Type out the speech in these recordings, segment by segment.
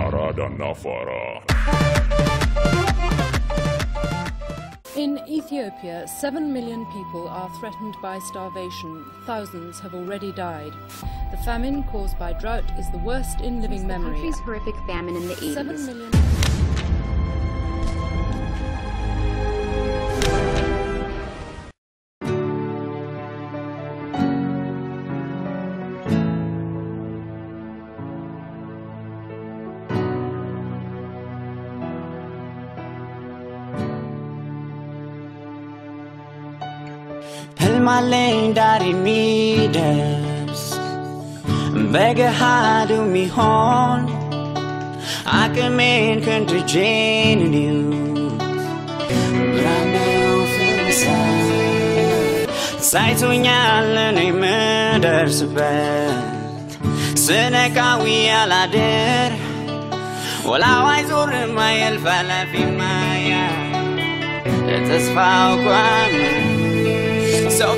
Arada Nafara. In Ethiopia, 7 million people are threatened by starvation. Thousands have already died. The famine caused by drought is the worst in living the memory. country's horrific famine in the 80s. ህልማለኝ ዳር የሚደርስ በገሃዱ ሚሆን አቅሜን ከንትጄን እኔው ብራናው ፍሳ ሳይቶኛል እኔ ምደርስበት ስነቃዊ ያላድር ወላዋይ ዞር ማየል ፈለፊ ማያ ለተስፋው ቋሚ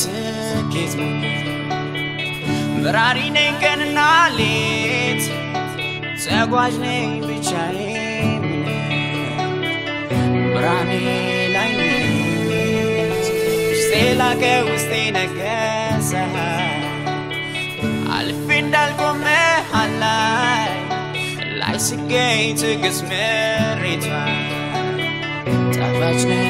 ስኬት በራሪ ነኝ ቀንና ሌት ተጓዥ ነኝ ብቻዬን ብርሃኔ ላይ ውስጤ ላቀ ውስጤ ነገሰ አልፌ እንዳልቆም መሃል ላይ ላይ ስገኝ ትዕግስት ምሬቷ ጣፋጭ ነው ፍሬዋ ሰው ፊቱን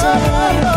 そう。